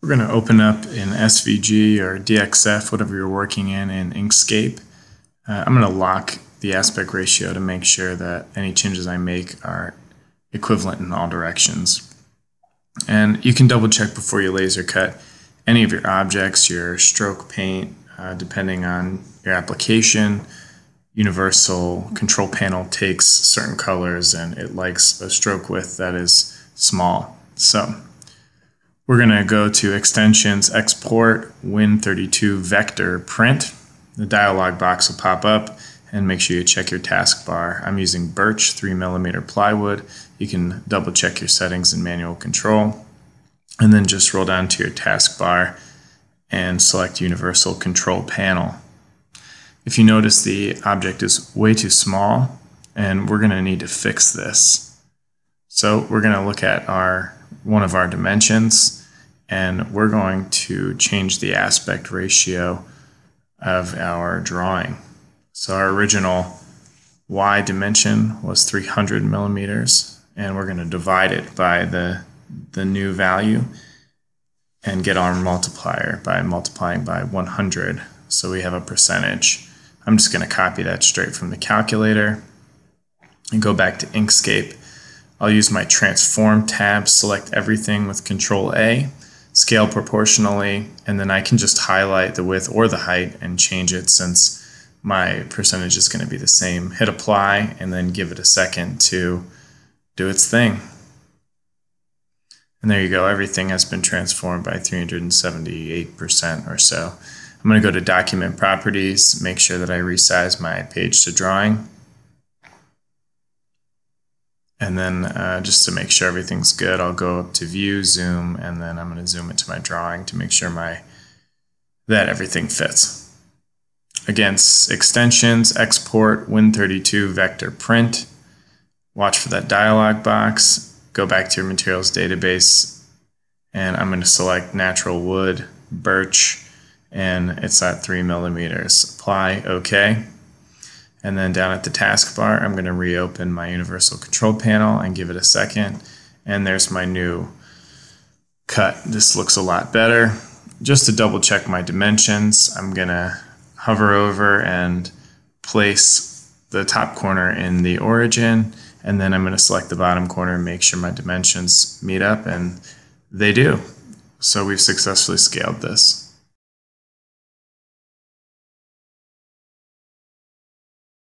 We're going to open up in SVG or DXF, whatever you're working in, in Inkscape. Uh, I'm going to lock the aspect ratio to make sure that any changes I make are equivalent in all directions. And you can double check before you laser cut any of your objects, your stroke paint, uh, depending on your application. Universal control panel takes certain colors and it likes a stroke width that is small. So we're going to go to Extensions, Export, Win32 Vector Print. The dialog box will pop up and make sure you check your taskbar. I'm using birch 3 millimeter plywood. You can double check your settings in manual control. And then just roll down to your taskbar and select Universal Control Panel. If you notice the object is way too small and we're going to need to fix this. So we're going to look at our one of our dimensions and we're going to change the aspect ratio of our drawing. So our original y dimension was 300 millimeters, and we're going to divide it by the, the new value and get our multiplier by multiplying by 100. So we have a percentage. I'm just going to copy that straight from the calculator and go back to Inkscape. I'll use my transform tab, select everything with control A, scale proportionally, and then I can just highlight the width or the height and change it since my percentage is going to be the same. Hit apply and then give it a second to do its thing. And there you go, everything has been transformed by 378% or so. I'm going to go to document properties, make sure that I resize my page to drawing. And then uh, just to make sure everything's good, I'll go up to view, zoom, and then I'm going to zoom into my drawing to make sure my that everything fits. Against extensions, export, Win32 vector print. Watch for that dialog box. Go back to your materials database, and I'm going to select natural wood, birch, and it's at three millimeters. Apply, OK. And then down at the taskbar, I'm going to reopen my universal control panel and give it a second. And there's my new cut. This looks a lot better. Just to double check my dimensions, I'm going to hover over and place the top corner in the origin. And then I'm going to select the bottom corner and make sure my dimensions meet up. And they do. So we've successfully scaled this.